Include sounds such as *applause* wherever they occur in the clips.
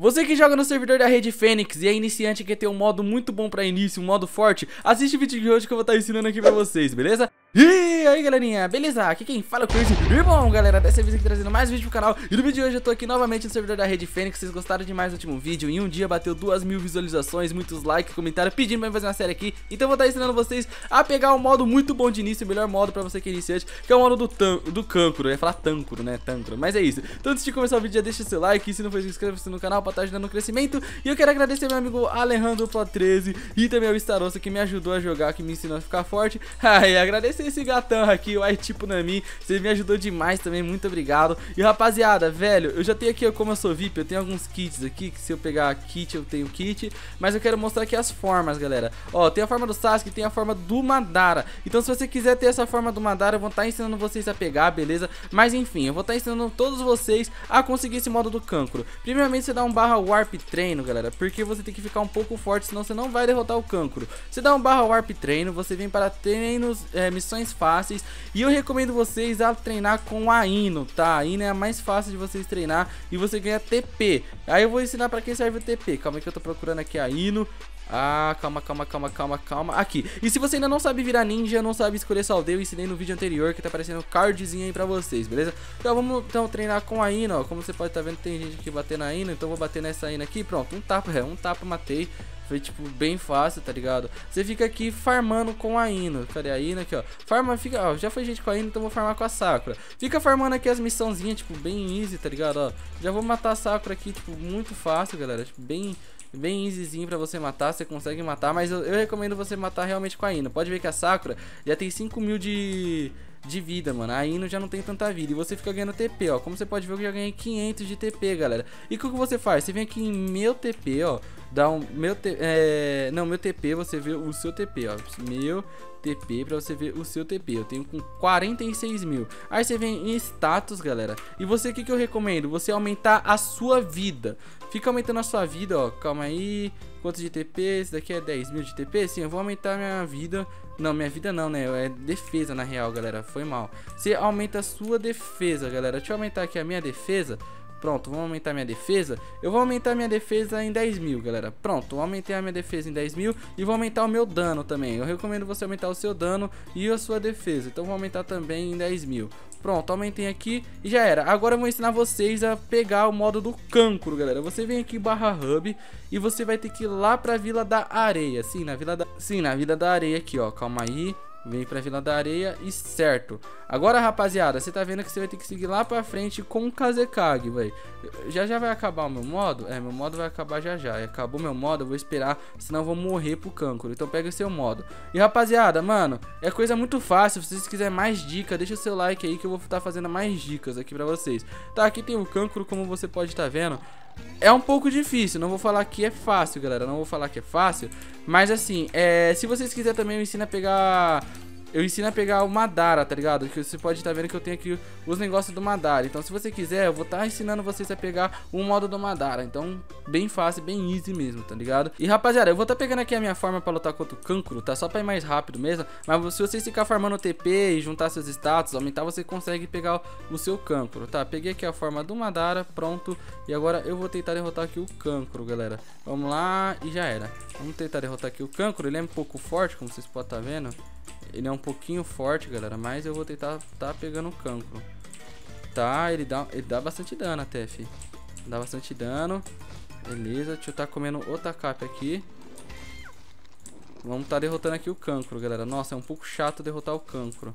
Você que joga no servidor da Rede Fênix e é iniciante e quer ter um modo muito bom pra início, um modo forte, assiste o vídeo de hoje que eu vou estar ensinando aqui pra vocês, beleza? E aí galerinha, beleza? Aqui quem fala é o Chris E bom galera, dessa vez aqui trazendo mais vídeo pro canal. E no vídeo de hoje eu tô aqui novamente no servidor da Rede Fênix. Vocês gostaram demais do último vídeo? Em um dia bateu duas mil visualizações, muitos likes, comentários Pedindo pra fazer uma série aqui. Então eu vou estar ensinando vocês a pegar um modo muito bom de início O melhor modo pra você que é iniciante Que é o modo do, do cancro, eu ia falar tancro, né? Tancro, mas é isso. Então antes de começar o vídeo já deixa seu like se não for, se inscreva-se no canal pra estar ajudando no crescimento. E eu quero agradecer meu amigo Alejandro Pro 13 E também ao Starossa que me ajudou a jogar Que me ensinou a ficar forte. *laughs* Ah, e agradecer esse gatão aqui aqui, o Aitipo Nami. Você me ajudou demais também, muito obrigado. E rapaziada, velho, eu já tenho aqui, como eu sou VIP, eu tenho alguns kits aqui, que se eu pegar kit, eu tenho kit. Mas eu quero mostrar aqui as formas, galera. Ó, tem a forma do Sasuke, tem a forma do Madara. Então se você quiser ter essa forma do Madara, eu vou estar tá ensinando vocês a pegar, beleza? Mas enfim, eu vou estar tá ensinando todos vocês a conseguir esse modo do cancro. Primeiramente você dá um barra warp treino, galera, porque você tem que ficar um pouco forte, senão você não vai derrotar o cancro. Você dá um barra warp treino, você vem para treinos, é, missões fáceis e eu recomendo vocês a treinar com a Ino, tá? A Ino é a mais fácil de vocês treinar e você ganha TP. Aí eu vou ensinar pra quem serve o TP. Calma aí que eu tô procurando aqui a Ino. Ah, calma, calma, calma, calma, calma. Aqui. E se você ainda não sabe virar ninja, não sabe escolher só eu ensinei no vídeo anterior que tá aparecendo cardzinho aí pra vocês, beleza? Então vamos então treinar com a Ino, ó. Como você pode estar tá vendo, tem gente que bater na Ino, então vou bater nessa Ino aqui. Pronto, um tapa, é, um tapa, matei. Foi, tipo, bem fácil, tá ligado? Você fica aqui farmando com a Ino. Cadê a Ino aqui, ó? Farma, fica, ó, já foi gente com a Ino, então vou farmar com a Sakura. Fica farmando aqui as missãozinhas, tipo, bem easy, tá ligado? Ó, já vou matar a Sakura aqui, tipo, muito fácil, galera. Tipo, bem bem easyzinho pra você matar, você consegue matar, mas eu, eu, recomendo você matar realmente com a Ino. Pode ver que a Sakura já tem 5 mil de, de vida, mano. A Ino já não tem tanta vida. E você fica ganhando TP, ó. Como você pode ver, eu já ganhei 500 de TP, galera. E o que você faz? Você vem aqui em meu TP, ó. Dá um meu TP. É, não, meu TP, você vê o seu TP, ó. Meu TP pra você ver o seu TP. Eu tenho com 46 mil. Aí você vem em status, galera. E você, que, que eu recomendo? Você aumentar a sua vida. Fica aumentando a sua vida, ó. Calma aí. Quanto de TP? Esse daqui é 10 mil de TP? Sim, eu vou aumentar minha vida. Não, minha vida não, né? É defesa na real, galera. Foi mal. Você aumenta a sua defesa, galera. Deixa eu aumentar aqui a minha defesa. Pronto, vamos aumentar minha defesa. Eu vou aumentar minha defesa em 10 mil, galera. Pronto, aumentei a minha defesa em 10 mil e vou aumentar o meu dano também. Eu recomendo você aumentar o seu dano e a sua defesa. Então vou aumentar também em 10 mil. Pronto, aumentei aqui e já era. Agora eu vou ensinar vocês a pegar o modo do cancro, galera. Você vem aqui barra hub e você vai ter que ir lá pra Vila da Areia. Sim, na Vila da, Sim, na Vila da Areia aqui, ó. Calma aí. Vem pra Vila da Areia e certo. Agora, rapaziada, você tá vendo que você vai ter que seguir lá pra frente com o Kazekage, velho. Já já vai acabar o meu modo? É, meu modo vai acabar já já. Acabou meu modo, eu vou esperar, senão eu vou morrer pro cancro. Então pega o seu modo. E rapaziada, mano, é coisa muito fácil. Se vocês quiserem mais dicas, deixa o seu like aí que eu vou estar tá fazendo mais dicas aqui pra vocês. Tá, aqui tem o cancro, como você pode estar tá vendo. É um pouco difícil, não vou falar que é fácil, galera. Não vou falar que é fácil. Mas assim, é, se vocês quiserem também, eu ensino a pegar eu ensino a pegar o Madara, tá ligado? Que você pode estar tá vendo que eu tenho aqui os negócios do Madara. Então, se você quiser, eu vou estar tá ensinando vocês a pegar o modo do Madara. Então, bem fácil, bem easy mesmo, tá ligado? E rapaziada, eu vou estar tá pegando aqui a minha forma pra lutar contra o Cancro, tá? Só pra ir mais rápido mesmo. Mas se vocês ficar farmando TP e juntar seus status, aumentar, você consegue pegar o seu Cancro, tá? Peguei aqui a forma do Madara, pronto. E agora eu vou tentar derrotar aqui o Cancro, galera. Vamos lá e já era. Vamos tentar derrotar aqui o Cancro. Ele é um pouco forte, como vocês podem estar tá vendo. Ele é um pouquinho forte, galera, mas eu vou tentar tá pegando o cancro. Tá, ele dá, ele dá bastante dano até, fi. Dá bastante dano. Beleza, deixa eu tá comendo outra capa aqui. Vamos tá derrotando aqui o cancro, galera. Nossa, é um pouco chato derrotar o cancro.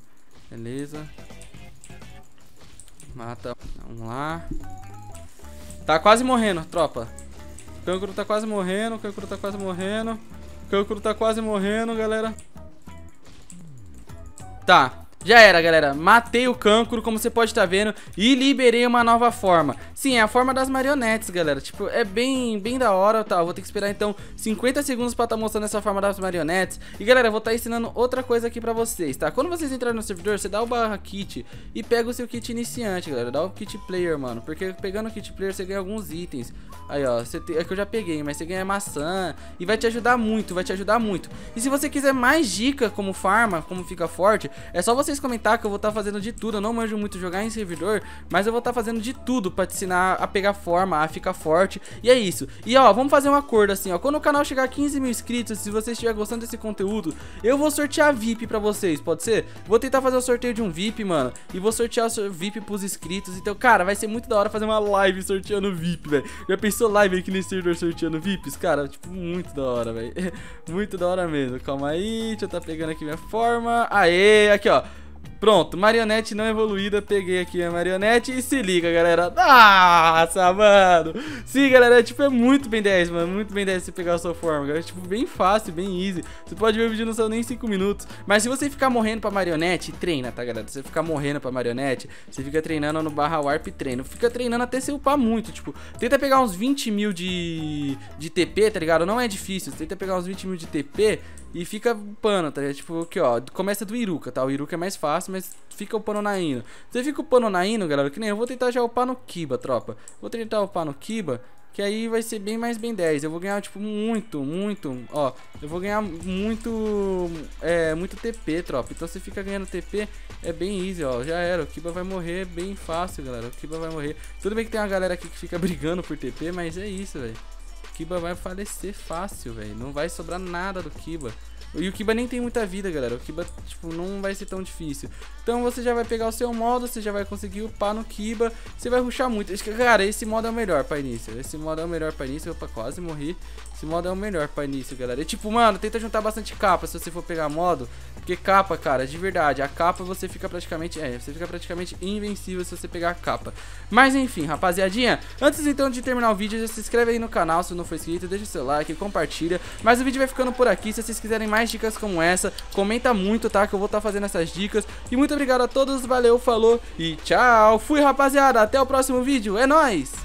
Beleza. Mata. Vamos lá. Tá quase morrendo, tropa. Cancro tá quase morrendo, cancro tá quase morrendo. Cancro tá quase morrendo, galera. Tá. Já era, galera. Matei o cancro, como você pode estar tá vendo, e liberei uma nova forma. Sim, é a forma das marionetes, galera. Tipo, é bem, bem da hora, tá? Vou ter que esperar, então, 50 segundos pra estar tá mostrando essa forma das marionetes. E, galera, eu vou estar tá ensinando outra coisa aqui pra vocês, tá? Quando vocês entrarem no servidor, você dá o barra kit e pega o seu kit iniciante, galera. Dá o kit player, mano. Porque pegando o kit player, você ganha alguns itens. Aí, ó, você é que eu já peguei, mas você ganha maçã. E vai te ajudar muito, vai te ajudar muito. E se você quiser mais dica como farma, como fica forte, é só você vocês comentar que eu vou estar tá fazendo de tudo. Eu não manjo muito jogar em servidor, mas eu vou estar tá fazendo de tudo pra te ensinar a pegar forma, a ficar forte. E é isso. E ó, vamos fazer um acordo assim, ó. Quando o canal chegar a 15 mil inscritos, se você estiver gostando desse conteúdo, eu vou sortear VIP pra vocês, pode ser? Vou tentar fazer o sorteio de um VIP, mano. E vou sortear o VIP pros inscritos. Então, cara, vai ser muito da hora fazer uma live sorteando VIP, velho. Já pensou live aqui nesse servidor sorteando VIPs? Cara, tipo, muito da hora, velho. *laughs* muito da hora mesmo. Calma aí, deixa eu tá pegando aqui minha forma. Aê, aqui, ó. Pronto, marionete não evoluída, peguei aqui a marionete e se liga, galera. Nossa, mano. Sim, galera, tipo, é muito bem 10, mano, muito bem 10 você pegar a sua forma, galera. Tipo, bem fácil, bem easy. Você pode ver o vídeo não são nem 5 minutos. Mas se você ficar morrendo pra marionete, treina, tá, galera? Se você ficar morrendo pra marionete, você fica treinando no barra warp treino. Fica treinando até você upar muito, tipo, tenta pegar uns 20 mil de, de TP, tá ligado? Não é difícil, tenta pegar uns 20 mil de TP e fica upando, tá ligado? Tipo, aqui, ó, começa do Iruka, tá? O Iruka é mais fácil, mas fica upando na Ino. Você fica upando na Ino, galera, que nem eu vou tentar já upar no Kiba, tropa. Vou tentar upar no Kiba, que aí vai ser bem mais bem 10. Eu vou ganhar, tipo, muito, muito, ó. Eu vou ganhar muito, é, muito TP, tropa. Então você fica ganhando TP, é bem easy, ó. Já era, o Kiba vai morrer bem fácil, galera. O Kiba vai morrer. Tudo bem que tem uma galera aqui que fica *laughs* brigando por TP, mas é isso, velho. Kiba vai falecer fácil, velho. Não vai sobrar nada do Kiba. E o Kiba nem tem muita vida, galera. O Kiba, tipo, não vai ser tão difícil. Então você já vai pegar o seu modo, você já vai conseguir upar no Kiba. Você vai ruxar muito. Cara, esse modo é o melhor pra início. Esse modo é o melhor pra início. Opa, quase morri. Esse modo é o melhor pra início, galera. E tipo, mano, tenta juntar bastante capa se você for pegar modo. Porque capa, cara, de verdade, a capa você fica praticamente... É, você fica praticamente invencível se você pegar a capa. Mas enfim, rapaziadinha, antes então de terminar o vídeo, já se inscreve aí no canal se não for inscrito, deixa o seu like, compartilha. Mas o vídeo vai ficando por aqui, se vocês quiserem mais dicas como essa, comenta muito, tá? Que eu vou estar tá fazendo essas dicas. E muito obrigado a todos, valeu, falou e tchau. Fui, rapaziada, até o próximo vídeo, é nóis!